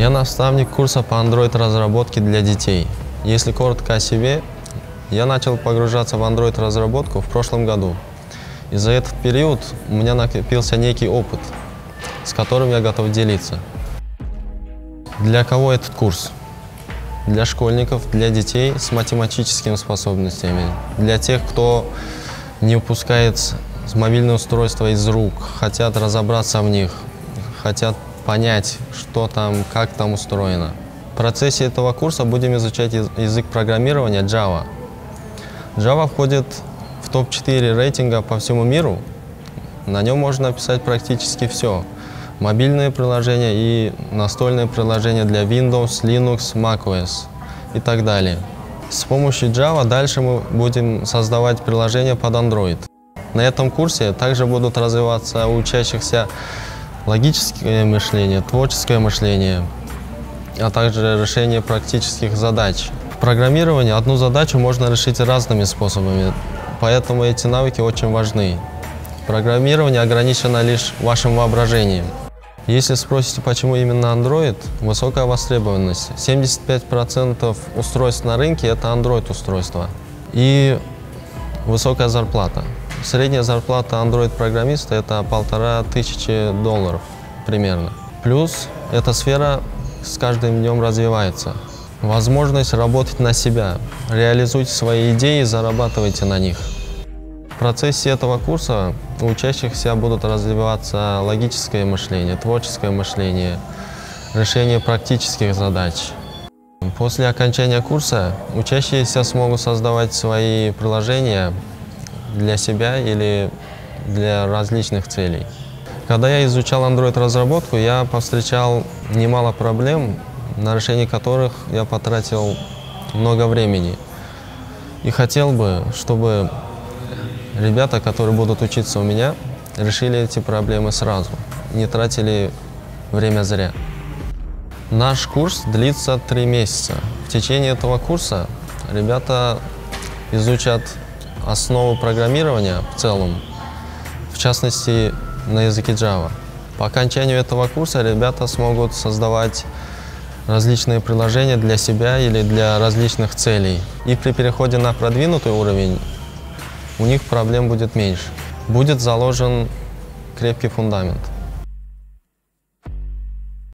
Я наставник курса по Android-разработке для детей. Если коротко о себе, я начал погружаться в Android-разработку в прошлом году. И за этот период у меня накопился некий опыт, с которым я готов делиться. Для кого этот курс? Для школьников, для детей с математическими способностями, для тех, кто не упускает мобильное устройство из рук, хотят разобраться в них, хотят понять, что там, как там устроено. В процессе этого курса будем изучать язык программирования Java. Java входит в топ-4 рейтинга по всему миру. На нем можно написать практически все. Мобильные приложения и настольные приложения для Windows, Linux, macOS и так далее. С помощью Java дальше мы будем создавать приложения под Android. На этом курсе также будут развиваться у учащихся логическое мышление, творческое мышление, а также решение практических задач. В программировании одну задачу можно решить разными способами, поэтому эти навыки очень важны. Программирование ограничено лишь вашим воображением. Если спросите, почему именно Android, высокая востребованность. 75% устройств на рынке – это Android-устройства. И высокая зарплата. Средняя зарплата Android-программиста – это полтора тысячи долларов примерно. Плюс эта сфера с каждым днем развивается. Возможность работать на себя. Реализуйте свои идеи и зарабатывайте на них. В процессе этого курса у учащихся будут развиваться логическое мышление, творческое мышление, решение практических задач. После окончания курса учащиеся смогут создавать свои приложения для себя или для различных целей. Когда я изучал Android-разработку, я повстречал немало проблем, на решение которых я потратил много времени. И хотел бы, чтобы ребята, которые будут учиться у меня, решили эти проблемы сразу, не тратили время зря. Наш курс длится три месяца. В течение этого курса ребята изучат основу программирования в целом, в частности на языке Java. По окончанию этого курса ребята смогут создавать различные приложения для себя или для различных целей. И при переходе на продвинутый уровень у них проблем будет меньше. Будет заложен крепкий фундамент.